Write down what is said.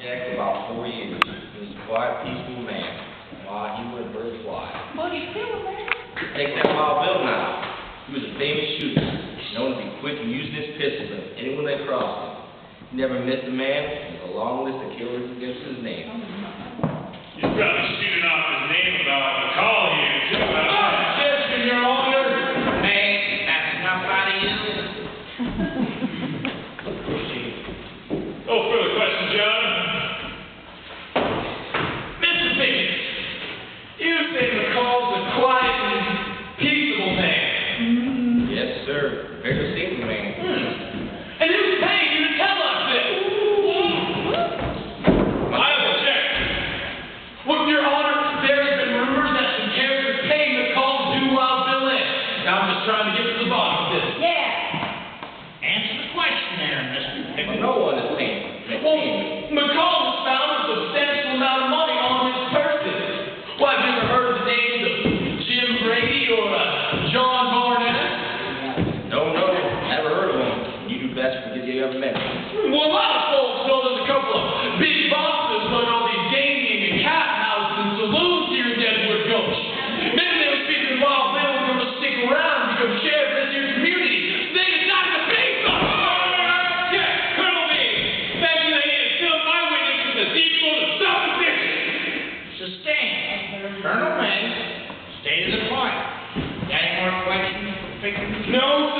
Jack about four years. He was a quiet, peaceful man. While he went birds fly. What are you feeling, man? Take that Wild Bill now. He was a famous shooter, known to be quick in using his pistol at anyone that crossed him. He never missed a man, and with a long list of killers against his name. Oh, He's probably shooting off his name about a call here, too. I. Objection, Your Honor. May, that's enough out of man. Yes, sir. Very safe man. And who's paying you to tell us this? I object. Well, Your Honor, there has been rumors that some characters paying McCall to do Wild Bill in. Now, I'm just trying to get to the bottom of this. Yeah. You ever met. Well, a lot of folks know there's a couple of big bosses run all these gaming and cat houses and saloons here in Deadwood Gulch. Maybe they were thinking Wild Bill was going to stick around and become sheriff of this here community. They decided to pay something. Yes, Colonel Lee. Thank you that you instilled my witness with the deep load of self-defense. Sustained. Colonel May, stated the point. Any more questions for Pickens? No,